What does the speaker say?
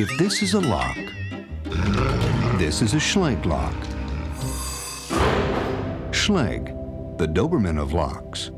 If this is a lock, this is a Schlage lock. Schlage, the Doberman of locks.